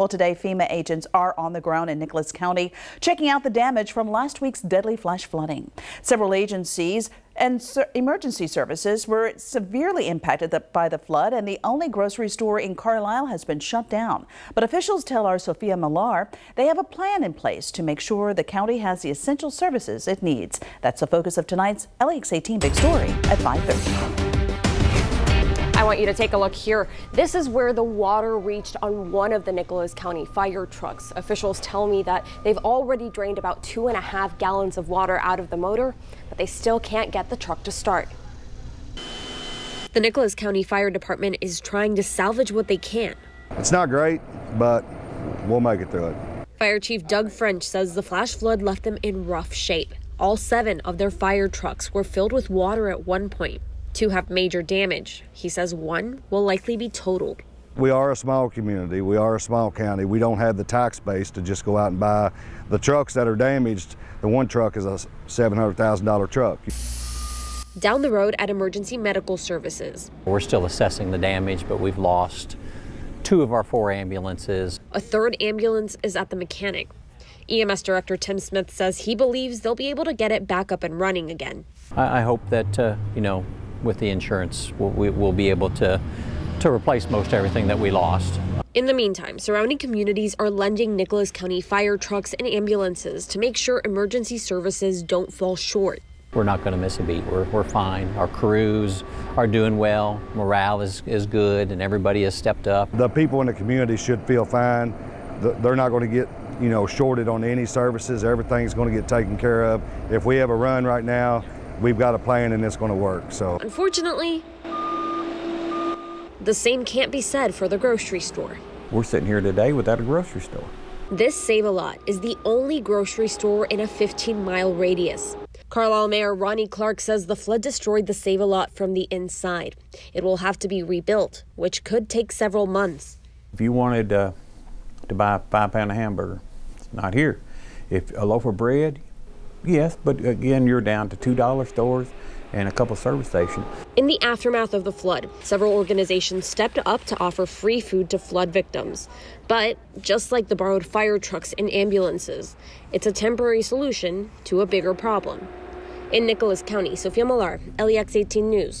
Well, today FEMA agents are on the ground in Nicholas County checking out the damage from last week's deadly flash flooding. Several agencies and emergency services were severely impacted by the flood and the only grocery store in Carlisle has been shut down. But officials tell our Sophia Millar they have a plan in place to make sure the county has the essential services it needs. That's the focus of tonight's LEX 18 Big Story at 530. I want you to take a look here. This is where the water reached on one of the Nicholas County fire trucks. Officials tell me that they've already drained about two and a half gallons of water out of the motor, but they still can't get the truck to start. The Nicholas County Fire Department is trying to salvage what they can. It's not great, but we'll make it through it. Fire Chief Doug French says the flash flood left them in rough shape. All seven of their fire trucks were filled with water at one point. Two have major damage. He says one will likely be totaled. We are a small community. We are a small county. We don't have the tax base to just go out and buy the trucks that are damaged. The one truck is a $700,000 truck. Down the road at Emergency Medical Services. We're still assessing the damage, but we've lost two of our four ambulances. A third ambulance is at the mechanic. EMS Director Tim Smith says he believes they'll be able to get it back up and running again. I, I hope that, uh, you know, with the insurance, we'll, we, will be able to, to replace most everything that we lost. In the meantime, surrounding communities are lending Nicholas County fire trucks and ambulances to make sure emergency services don't fall short. We're not going to miss a beat. We're, we're fine. Our crews are doing well. Morale is, is good, and everybody has stepped up. The people in the community should feel fine. They're not going to get you know, shorted on any services. Everything's going to get taken care of. If we have a run right now, we've got a plan and it's going to work. So unfortunately, the same can't be said for the grocery store. We're sitting here today without a grocery store. This Save a Lot is the only grocery store in a 15 mile radius. Carlisle Mayor Ronnie Clark says the flood destroyed the Save a Lot from the inside. It will have to be rebuilt, which could take several months. If you wanted uh, to buy a five pound hamburger, it's not here. If a loaf of bread, Yes, but again, you're down to $2 stores and a couple service stations. In the aftermath of the flood, several organizations stepped up to offer free food to flood victims. But just like the borrowed fire trucks and ambulances, it's a temporary solution to a bigger problem. In Nicholas County, Sophia Millar, LEX 18 News.